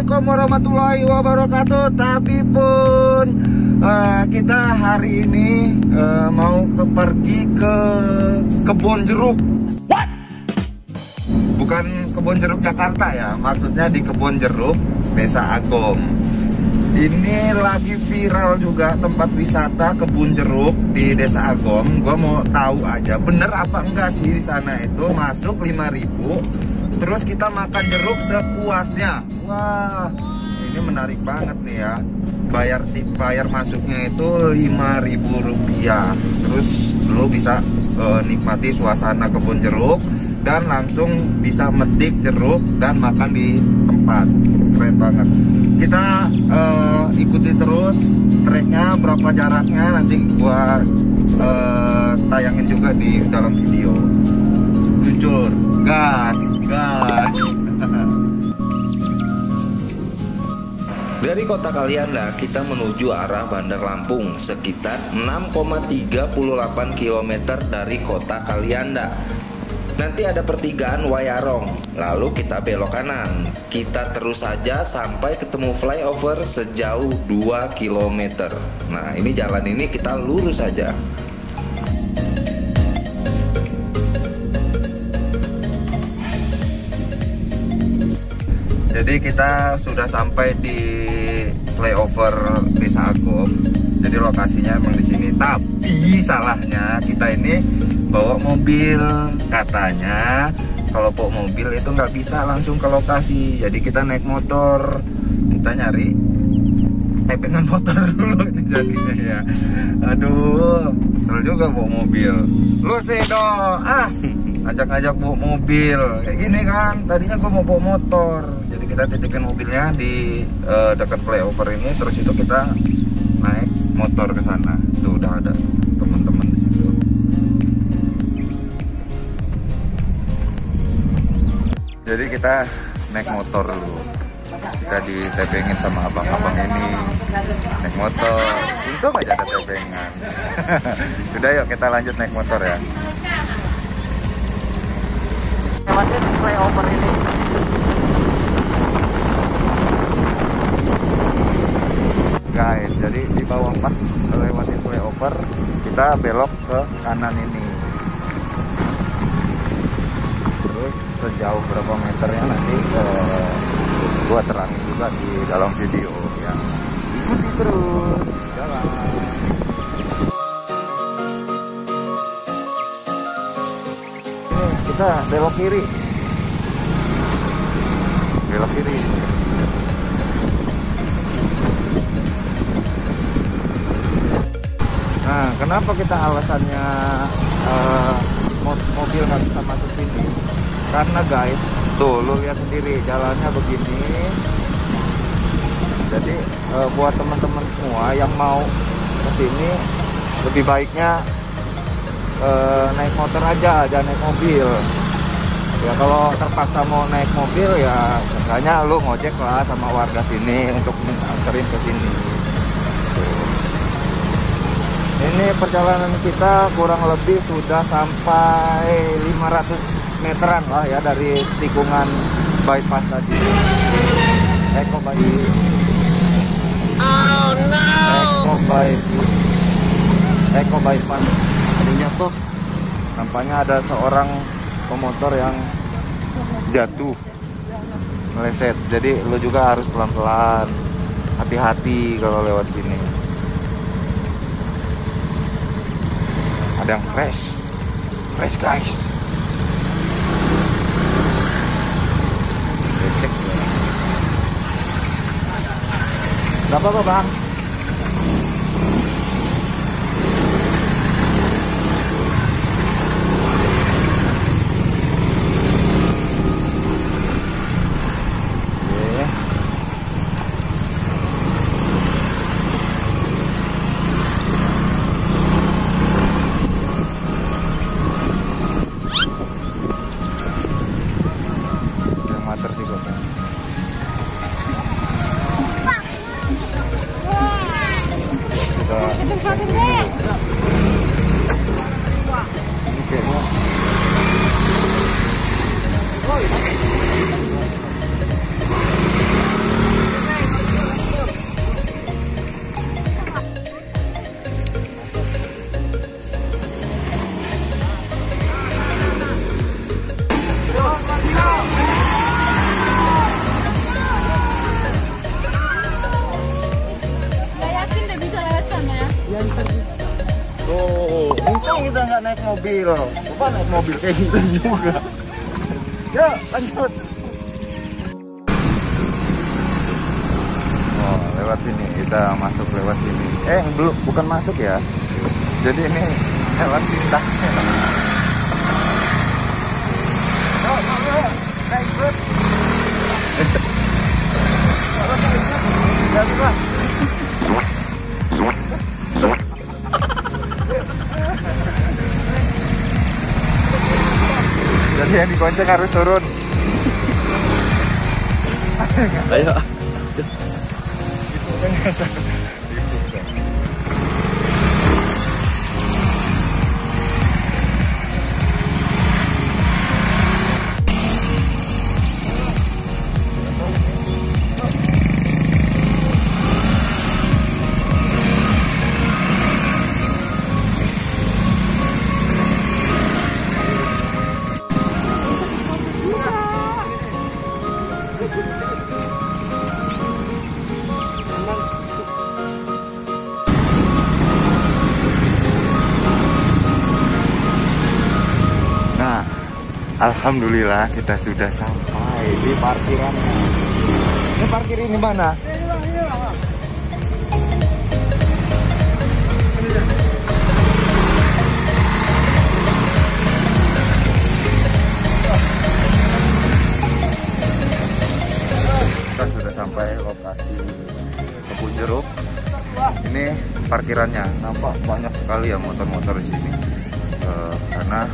Assalamualaikum warahmatullahi wabarakatuh. Tapi pun uh, kita hari ini uh, mau ke pergi ke kebun jeruk. What? Bukan kebun jeruk Jakarta ya, maksudnya di kebun jeruk Desa Agom. Ini lagi viral juga tempat wisata kebun jeruk di Desa Agom. Gua mau tahu aja bener apa enggak sih di sana itu masuk 5000 Terus kita makan jeruk sepuasnya. Wah, ini menarik banget nih ya. Bayar tip bayar masuknya itu ribu rupiah. Terus lo bisa uh, nikmati suasana kebun jeruk dan langsung bisa metik jeruk dan makan di tempat. Keren banget. Kita uh, ikuti terus treknya berapa jaraknya nanti gua uh, tayangin juga di dalam video. Jujur, gas gas. Dari kota Kalianda, kita menuju arah Bandar Lampung sekitar 6,38 km dari kota Kalianda. Nanti ada pertigaan Wayarong, lalu kita belok kanan. Kita terus saja sampai ketemu flyover sejauh 2 km. Nah, ini jalan ini kita lurus saja. Jadi kita sudah sampai di flyover Desa Agom. Jadi lokasinya emang di sini. Tapi salahnya kita ini bawa mobil. Katanya kalau bawa mobil itu nggak bisa langsung ke lokasi. Jadi kita naik motor. Kita nyari tepengan motor dulu ini jadinya ya. Aduh, seru juga bawa mobil. Lu sih dong. Ah, ajak-ajak bawa mobil. Kayak gini kan tadinya gue mau bawa motor. Jadi kita titipin mobilnya di uh, dekat flyover ini terus itu kita naik motor ke sana. Tuh udah ada teman-teman di situ. Jadi kita naik motor dulu. Kita ditepengin sama abang-abang ini. Naik motor. Untung aja ada tepengan udah yuk kita lanjut naik motor ya lewatin flyover ini. Guys jadi di bawah pas lewatin flyover kita belok ke kanan ini. Terus sejauh berapa meternya nanti eh, gua terangin juga di dalam video ya. Ikuti terus. Jalan kita belok kiri. Belok kiri. Nah kenapa kita alasannya uh, mobil nggak bisa masuk sini? Karena guys tuh lu lihat sendiri jalannya begini. Jadi uh, buat teman-teman semua yang mau ke sini lebih baiknya uh, naik motor aja jangan naik mobil. Ya kalau terpaksa mau naik mobil ya seenggaknya lu ngojek lah sama warga sini untuk menganterin ke sini. Ini perjalanan kita kurang lebih sudah sampai 500 meteran lah ya dari tikungan bypass tadi. Eko Bayi Oh no. Eko Bayi Eko bypass tadinya tuh nampaknya ada seorang pemotor yang jatuh meleset. Jadi lu juga harus pelan-pelan. Hati-hati kalau lewat sini. Ada yang crash crash guys. Gak apa-apa bang mobil coba naik mobil kayak gitu juga. Yuk lanjut. Oh lewat sini. Kita masuk lewat sini. Eh belum. Bukan masuk ya. Jadi ini lewat lintasnya yuk, yuk. Naik yang digonceng harus turun. Ayo. Alhamdulillah kita sudah sampai di parkirannya. Ini parkir ini mana? Kita sudah sampai lokasi kebun jeruk. Ini parkirannya, nampak banyak sekali ya motor-motor di sini. Eh, karena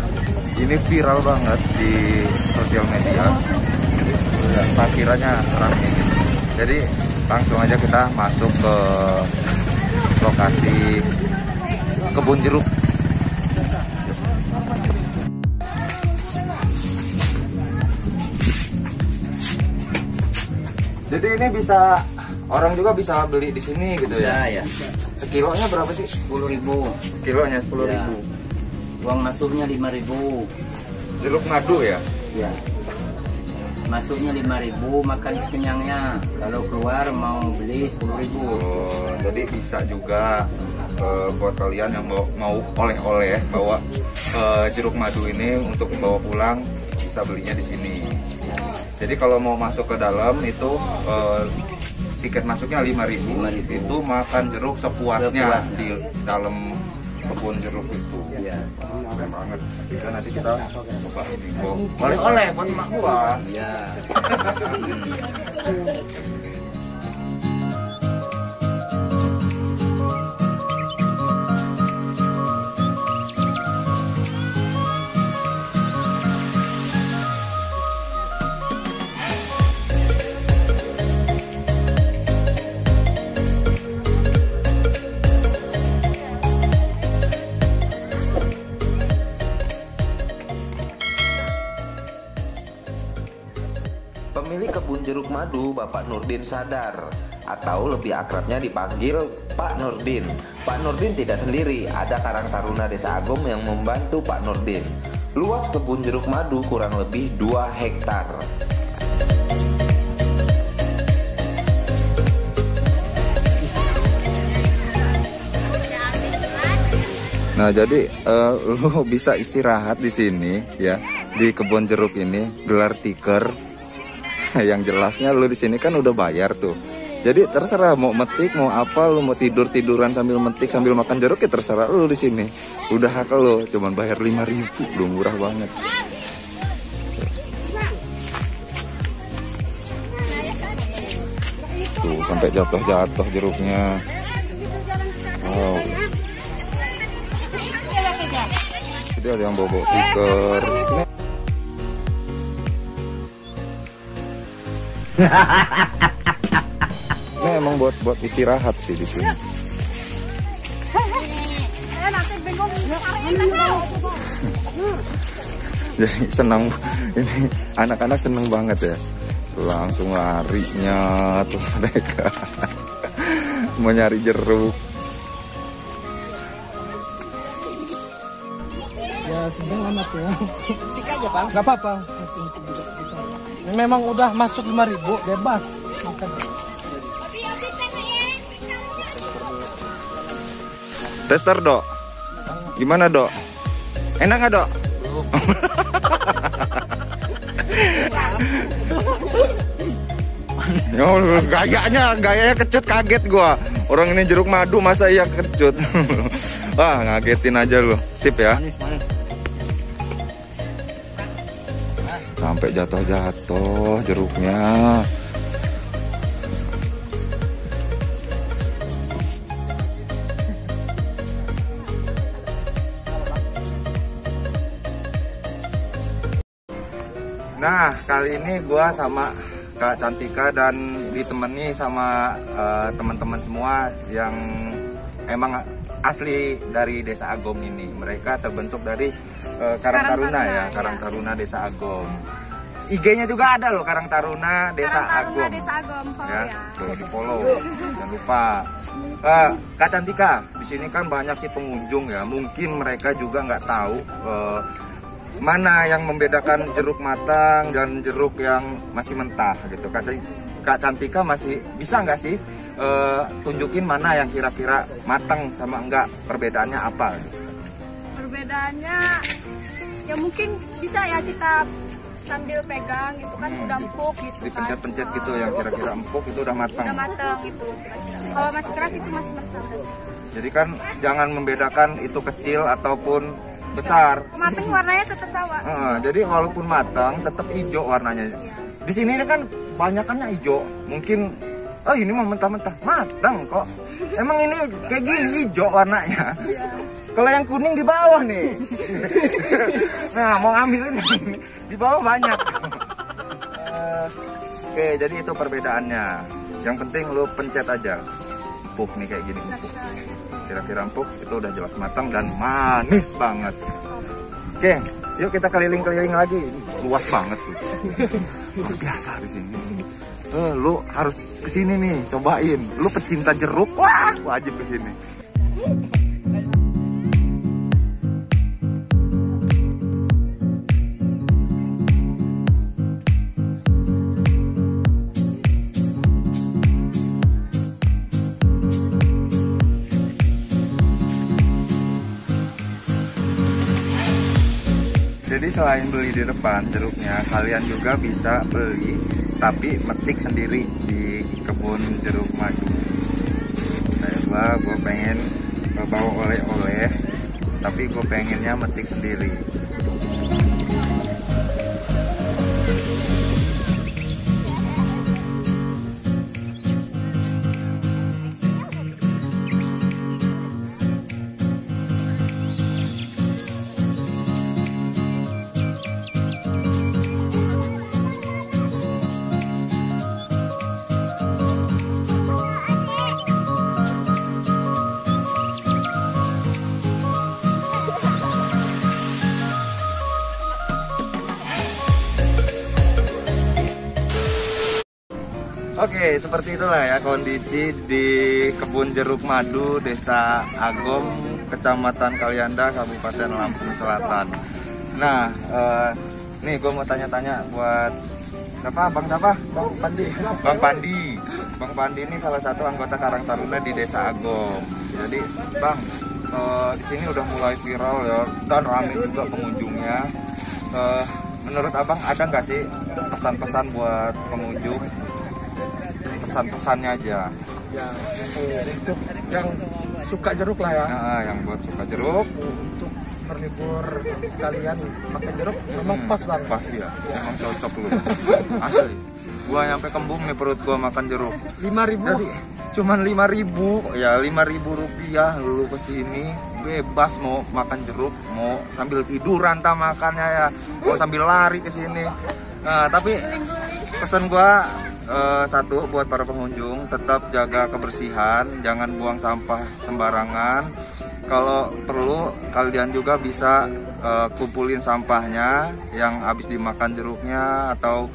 ini viral banget di sosial media. Dan parkirannya serang ini jadi langsung aja kita masuk ke lokasi kebun jeruk. Jadi ini bisa orang juga bisa beli di sini gitu ya? Ya. Sekilonya berapa sih? Sepuluh ribu. Kilonya sepuluh ribu uang masuknya lima ribu jeruk madu ya ya masuknya lima ribu makan sekenyangnya kalau keluar mau beli sepuluh ribu Oh, jadi bisa juga eh, buat kalian yang mau, mau oleh-oleh bawa eh, jeruk madu ini untuk bawa pulang bisa belinya di sini. Jadi kalau mau masuk ke dalam itu eh, tiket masuknya 5.000 5.000. itu makan jeruk sepuasnya Sepuasnya. di dalam kebun jeruk itu. ya Keren banget. Kita nanti kita coba ini oleh-oleh buat emak gua. ya madu, Bapak Nurdin Sadar, atau lebih akrabnya dipanggil Pak Nurdin. Pak Nurdin tidak sendiri, ada Karang Taruna Desa Agom yang membantu Pak Nurdin. Luas kebun jeruk madu kurang lebih 2 hektar. Nah, jadi eh, lu bisa istirahat di sini ya di kebun jeruk ini gelar tiker. Yang jelasnya lu di sini kan udah bayar tuh. Jadi terserah mau metik mau apa lu mau tidur tiduran sambil metik sambil makan jeruk ya terserah lu di sini. Udah hak lu cuman bayar 5000 lu murah banget. Tuh sampai jatuh-jatuh jeruknya. Wow. Jadi ada yang bawa tiker. Ini emang buat buat istirahat sih di sini. Jadi senang ini anak-anak seneng banget ya. Langsung larinya tuh mereka mau nyari jeruk. Ya sedang amat ya. Gak apa-apa. Ini memang udah masuk 5000 bebas. Makan. Tester dok. Gimana dok? Enak nggak dok? Yo, gayanya, gayanya kecut kaget gua. Orang ini jeruk madu masa iya kecut. Wah, ngagetin aja lu. Sip ya. Manis, manis. Sampai jatuh-jatuh jeruknya. Nah, kali ini gua sama Kak Cantika dan ditemani sama eh, teman-teman semua yang emang asli dari Desa Agom ini. Mereka terbentuk dari eh, Karang Taruna ya, ya. Karang Taruna Desa Agom. IG-nya juga ada loh Karang Taruna Desa Karang Taruna Agom. Desa Agom, follow ya, ya. tuh di follow. Jangan lupa. Eh, Kak Cantika, di sini kan banyak sih pengunjung ya. Mungkin mereka juga nggak tahu eh, mana yang membedakan jeruk matang dan jeruk yang masih mentah gitu. Kak, Kak Cantika masih bisa nggak sih eh, tunjukin mana yang kira-kira matang sama enggak perbedaannya apa? Perbedaannya ya mungkin bisa ya kita sambil pegang gitu kan Hmm. udah empuk gitu kan. Dipencet-pencet gitu yang kira-kira empuk itu udah matang. Udah mateng gitu. Kalau masih keras itu masih mentah. Jadi kan jangan membedakan itu kecil ataupun besar. Mateng warnanya tetap sama. Heeh, jadi walaupun matang tetap hijau warnanya. Di sini kan banyakannya hijau. Mungkin oh ini mah mentah-mentah matang kok. Emang ini kayak gini hijau warnanya. Kalau yang kuning di bawah nih. nah, mau ngambil ini di bawah banyak. Eh, Oke, jadi itu perbedaannya. Yang penting lu pencet aja. Empuk nih kayak gini empuk. Kira-kira empuk itu udah jelas matang dan manis banget. Oke, yuk kita keliling-keliling lagi. Luas banget tuh. Luar biasa di sini. Eh, lu harus ke sini nih, cobain. Lu pecinta jeruk, wah wajib ke sini. Selain beli di depan jeruknya, kalian juga bisa beli tapi metik sendiri di kebun jeruk madu. Saya gua pengen bawa oleh-oleh, tapi gue pengennya metik sendiri. Oke, seperti itulah ya kondisi di kebun jeruk madu Desa Agom, Kecamatan Kalianda, Kabupaten Lampung Selatan. Nah, eh, nih gue mau tanya-tanya buat siapa? Bang siapa? Bang Pandi. Bang Pandi. Bang Pandi ini salah satu anggota Karang Taruna di Desa Agom. Jadi, Bang, eh, di sini udah mulai viral ya dan ramai juga pengunjungnya. Eh, menurut Abang ada nggak sih pesan-pesan buat pengunjung pesan-pesannya aja. Ya, untuk yang suka jeruk lah ya. Nah, yang buat suka jeruk, Untuk berlibur sekalian pakai jeruk memang hmm, pas banget. Pas dia, emang cocok lu. Asli. Gua nyampe kembung nih perut gua makan jeruk. Lima ribu. Jadi cuman 5000 ya 5000 rupiah lu ke sini bebas mau makan jeruk mau sambil tiduran tak makannya ya mau sambil lari ke sini nah tapi pesan gua eh, satu buat para pengunjung tetap jaga kebersihan jangan buang sampah sembarangan. Kalau perlu kalian juga bisa eh, kumpulin sampahnya yang habis dimakan jeruknya atau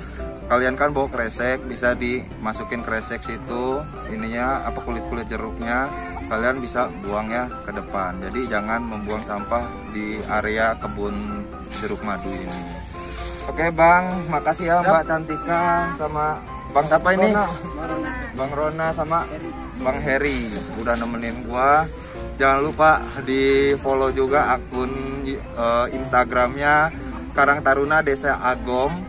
kalian kan bawa kresek bisa dimasukin kresek situ ininya apa kulit kulit jeruknya. Kalian bisa buangnya ke depan. Jadi jangan membuang sampah di area kebun jeruk madu ini. Oke bang. Makasih ya mbak Cantika sama bang siapa ini? Rona. bang Rona sama bang Heri. Udah nemenin gua. Jangan lupa di follow juga akun eh, Instagramnya Karang Taruna Desa Agom.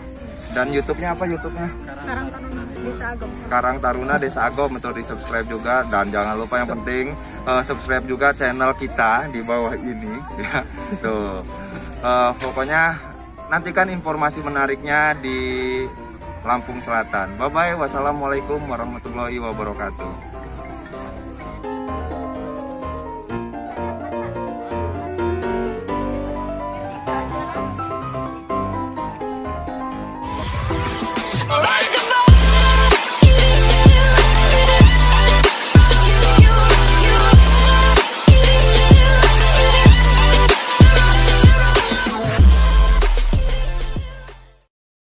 Dan YouTube-nya apa YouTube-nya? Karang Taruna Desa Agam. Karang Taruna Desa Agom. Untuk di subscribe juga. Dan jangan lupa yang penting eh, subscribe juga channel kita di bawah ini. Ya tuh. Eh, pokoknya nantikan informasi menariknya di Lampung Selatan. Bye bye wassalamualaikum warahmatullahi wabarakatuh